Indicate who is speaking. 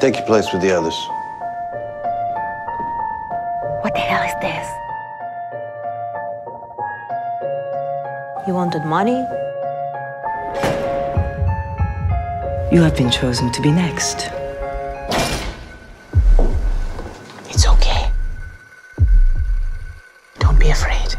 Speaker 1: Take your place with the others.
Speaker 2: What the hell is this? You wanted money?
Speaker 3: You have been chosen to be next.
Speaker 2: It's okay. Don't be afraid.